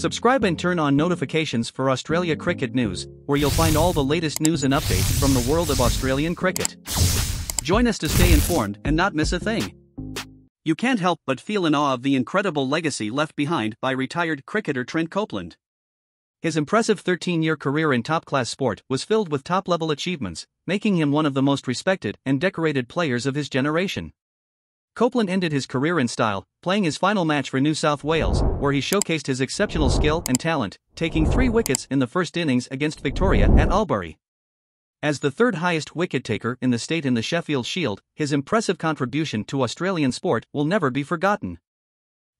Subscribe and turn on notifications for Australia Cricket News, where you'll find all the latest news and updates from the world of Australian cricket. Join us to stay informed and not miss a thing. You can't help but feel in awe of the incredible legacy left behind by retired cricketer Trent Copeland. His impressive 13 year career in top class sport was filled with top level achievements, making him one of the most respected and decorated players of his generation. Copeland ended his career in style, playing his final match for New South Wales, where he showcased his exceptional skill and talent, taking three wickets in the first innings against Victoria at Albury. As the third highest wicket taker in the state in the Sheffield Shield, his impressive contribution to Australian sport will never be forgotten.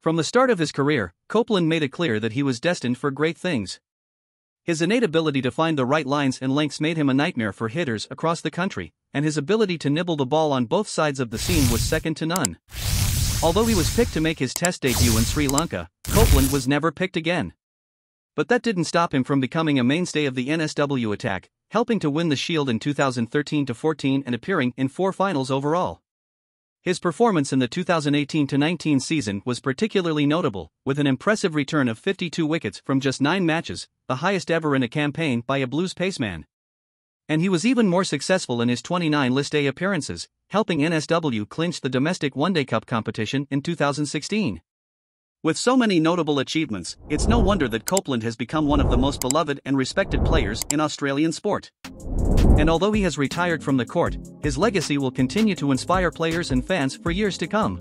From the start of his career, Copeland made it clear that he was destined for great things. His innate ability to find the right lines and lengths made him a nightmare for hitters across the country, and his ability to nibble the ball on both sides of the seam was second to none. Although he was picked to make his test debut in Sri Lanka, Copeland was never picked again. But that didn't stop him from becoming a mainstay of the NSW attack, helping to win the Shield in 2013 14 and appearing in four finals overall. His performance in the 2018 19 season was particularly notable, with an impressive return of 52 wickets from just nine matches, the highest ever in a campaign by a Blues paceman. And he was even more successful in his 29 List A appearances, helping NSW clinch the domestic One Day Cup competition in 2016. With so many notable achievements, it's no wonder that Copeland has become one of the most beloved and respected players in Australian sport. And although he has retired from the court, his legacy will continue to inspire players and fans for years to come.